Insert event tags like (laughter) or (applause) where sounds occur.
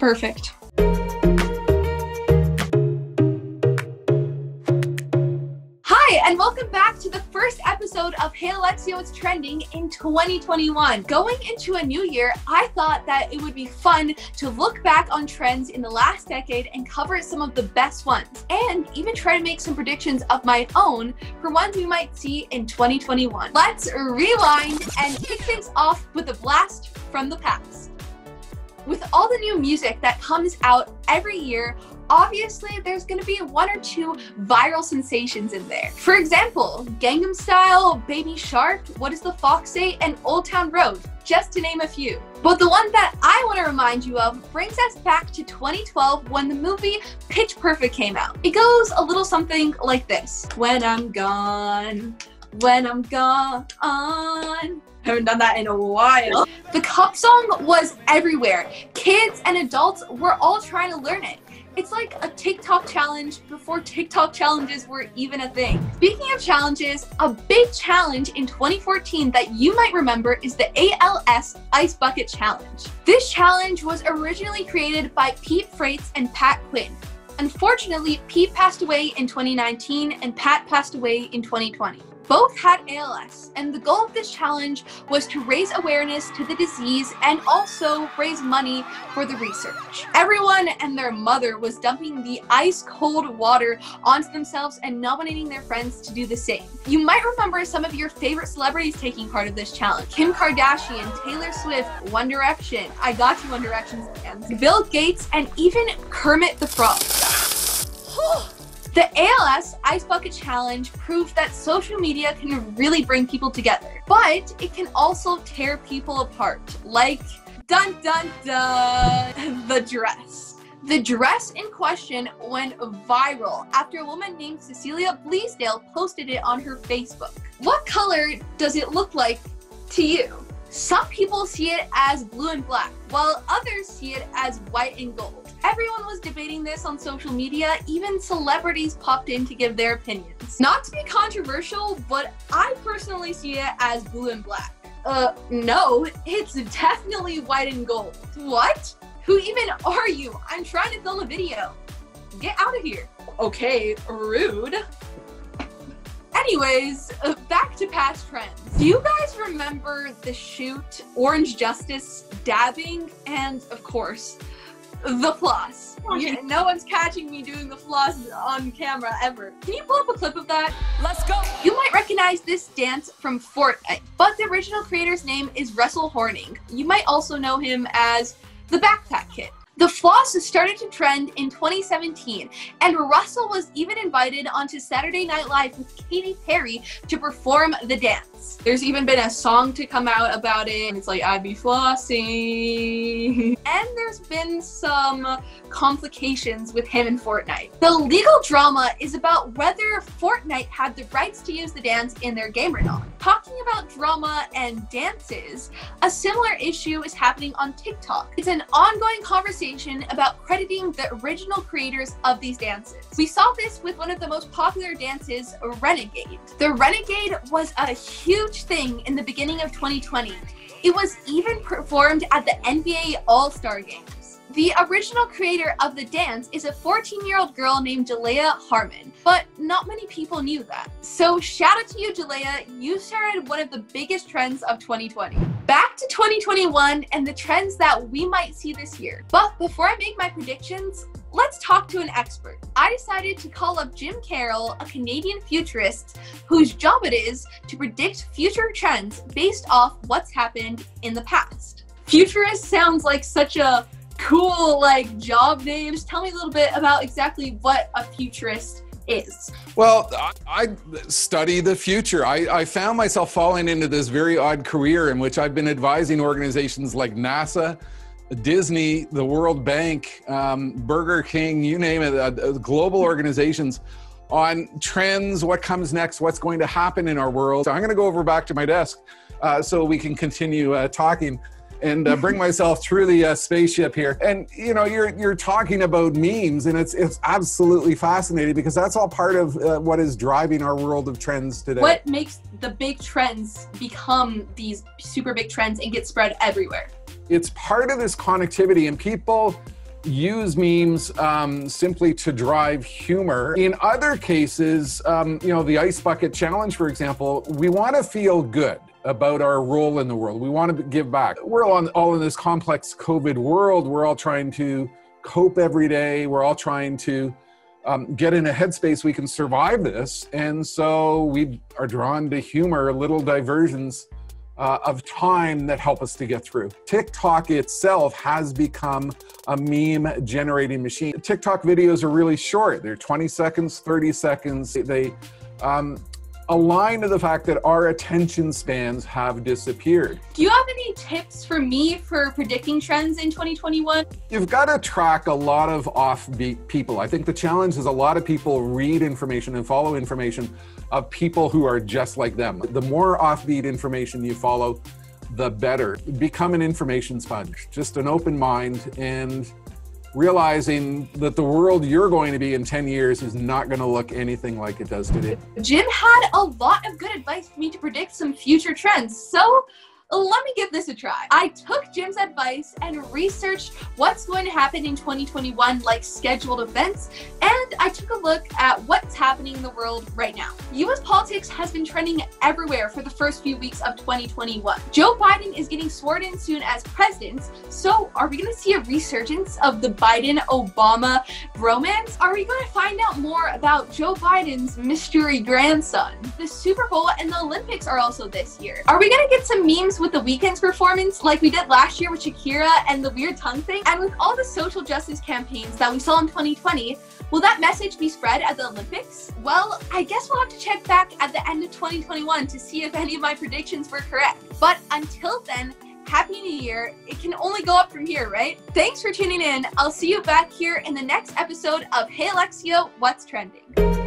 Perfect. Hi, and welcome back to the first episode of Hey Alexia, It's Trending in 2021. Going into a new year, I thought that it would be fun to look back on trends in the last decade and cover some of the best ones, and even try to make some predictions of my own for ones we might see in 2021. Let's rewind and kick things off with a blast from the past. With all the new music that comes out every year, obviously there's gonna be one or two viral sensations in there. For example, Gangnam Style, Baby Shark, What Does the Fox Say, and Old Town Road, just to name a few. But the one that I want to remind you of brings us back to 2012 when the movie Pitch Perfect came out. It goes a little something like this. When I'm gone, when I'm gone. Haven't done that in a while. The cup song was everywhere. Kids and adults were all trying to learn it. It's like a TikTok challenge before TikTok challenges were even a thing. Speaking of challenges, a big challenge in 2014 that you might remember is the ALS Ice Bucket Challenge. This challenge was originally created by Pete Frates and Pat Quinn. Unfortunately, Pete passed away in 2019 and Pat passed away in 2020 both had ALS, and the goal of this challenge was to raise awareness to the disease and also raise money for the research. Everyone and their mother was dumping the ice cold water onto themselves and nominating their friends to do the same. You might remember some of your favorite celebrities taking part of this challenge Kim Kardashian, Taylor Swift, One Direction, I Got You One Direction fans, Bill Gates, and even Kermit the Frog. The ALS Ice Bucket Challenge proved that social media can really bring people together, but it can also tear people apart, like dun dun dun, (laughs) the dress. The dress in question went viral after a woman named Cecilia Bleasdale posted it on her Facebook. What color does it look like to you? Some people see it as blue and black, while others see it as white and gold. Everyone was debating this on social media, even celebrities popped in to give their opinions. Not to be controversial, but I personally see it as blue and black. Uh, no, it's definitely white and gold. What? Who even are you? I'm trying to film a video. Get out of here. Okay, rude. Anyways, uh, back to past trends. Do you guys remember the shoot Orange Justice dabbing and, of course, the floss? Yeah, no one's catching me doing the floss on camera ever. Can you pull up a clip of that? Let's go! You might recognize this dance from Fortnite, but the original creator's name is Russell Horning. You might also know him as the Backpack Kid. The floss started to trend in 2017, and Russell was even invited onto Saturday Night Live with Katy Perry to perform the dance. There's even been a song to come out about it. It's like, I be flossing. (laughs) and there's been some complications with him and Fortnite. The legal drama is about whether Fortnite had the rights to use the dance in their game or not. Talking about drama and dances, a similar issue is happening on TikTok. It's an ongoing conversation about crediting the original creators of these dances. We saw this with one of the most popular dances, Renegade. The Renegade was a huge thing in the beginning of 2020. It was even performed at the NBA All Star Game. The original creator of the dance is a 14 year old girl named Jalaiah Harmon, but not many people knew that. So, shout out to you, Jalea. You started one of the biggest trends of 2020. Back to 2021 and the trends that we might see this year. But before I make my predictions, let's talk to an expert. I decided to call up Jim Carroll, a Canadian futurist whose job it is to predict future trends based off what's happened in the past. Futurist sounds like such a cool like job names. Tell me a little bit about exactly what a futurist is. Well, I, I study the future. I, I, found myself falling into this very odd career in which I've been advising organizations like NASA, Disney, the World Bank, um, Burger King, you name it, uh, uh, global organizations on trends, what comes next, what's going to happen in our world. So I'm going to go over back to my desk uh, so we can continue uh, talking and uh, bring myself through the uh, spaceship here. And you know, you're you're talking about memes, and it's it's absolutely fascinating because that's all part of uh, what is driving our world of trends today. What makes the big trends become these super big trends and get spread everywhere? It's part of this connectivity, and people use memes um, simply to drive humor. In other cases, um, you know, the Ice Bucket Challenge, for example, we want to feel good about our role in the world. We want to give back. We're all, on, all in this complex COVID world. We're all trying to cope every day. We're all trying to um, get in a headspace we can survive this. And so we are drawn to humor, little diversions uh, of time that help us to get through. TikTok itself has become a meme generating machine. TikTok videos are really short. They're 20 seconds, 30 seconds. They um, align to the fact that our attention spans have disappeared. Do you have any tips for me for predicting trends in 2021? You've got to track a lot of offbeat people. I think the challenge is a lot of people read information and follow information of people who are just like them. The more offbeat information you follow, the better. Become an information sponge, just an open mind and realizing that the world you're going to be in 10 years is not going to look anything like it does today. Jim had a lot of good advice for me to predict some future trends. So let me give this a try. I took Jim's advice and researched what's going to happen in 2021, like scheduled events, and I took a look at what's happening in the world right now. US politics has been trending everywhere for the first few weeks of 2021. Joe Biden is getting sworn in soon as president, so are we going to see a resurgence of the Biden Obama romance? Are we going to find out more about Joe Biden's mystery grandson? The Super Bowl and the Olympics are also this year. Are we going to get some memes with the Weeknd's performance like we did last year with Shakira and the weird tongue thing. And with all the social justice campaigns that we saw in 2020, will that message be spread at the Olympics? Well, I guess we'll have to check back at the end of 2021 to see if any of my predictions were correct. But until then, Happy New Year. It can only go up from here, right? Thanks for tuning in. I'll see you back here in the next episode of Hey Alexia, What's Trending?